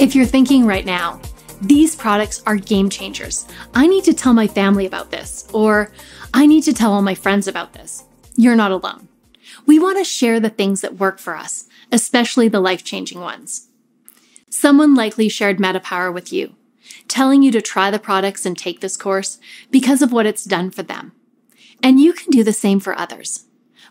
If you're thinking right now, these products are game changers. I need to tell my family about this, or I need to tell all my friends about this. You're not alone. We want to share the things that work for us, especially the life changing ones. Someone likely shared MetaPWR with you, telling you to try the products and take this course because of what it's done for them. And you can do the same for others.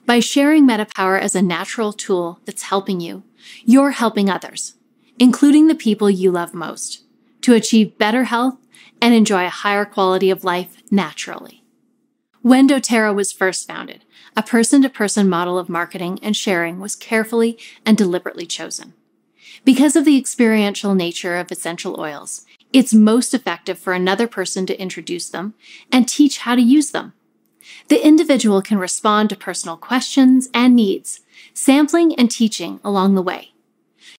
By sharing MetaPWR as a natural tool that's helping you, you're helping others including the people you love most, to achieve better health and enjoy a higher quality of life naturally. When doTERRA was first founded, a person to person model of marketing and sharing was carefully and deliberately chosen. Because of the experiential nature of essential oils, it's most effective for another person to introduce them and teach how to use them. The individual can respond to personal questions and needs, sampling and teaching along the way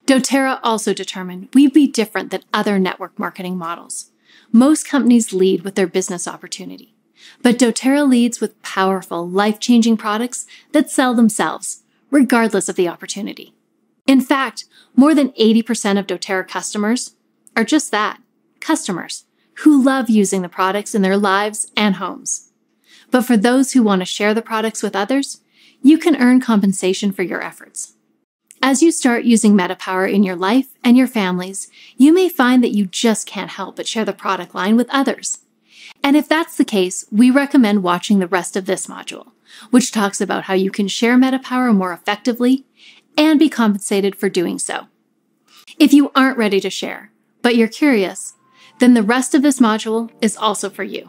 doTERRA also determined we'd be different than other network marketing models. Most companies lead with their business opportunity, but doTERRA leads with powerful, life changing products that sell themselves, regardless of the opportunity. In fact, more than 80% of doTERRA customers are just that customers who love using the products in their lives and homes. But for those who want to share the products with others, you can earn compensation for your efforts. As you start using MetaPWR in your life and your families, you may find that you just can't help but share the product line with others. And if that's the case, we recommend watching the rest of this module, which talks about how you can share MetaPWR more effectively and be compensated for doing so. If you aren't ready to share, but you're curious, then the rest of this module is also for you.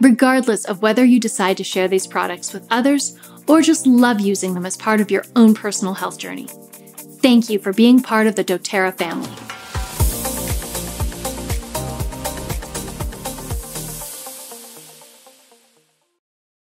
Regardless of whether you decide to share these products with others or just love using them as part of your own personal health journey. Thank you for being part of the doTERRA family.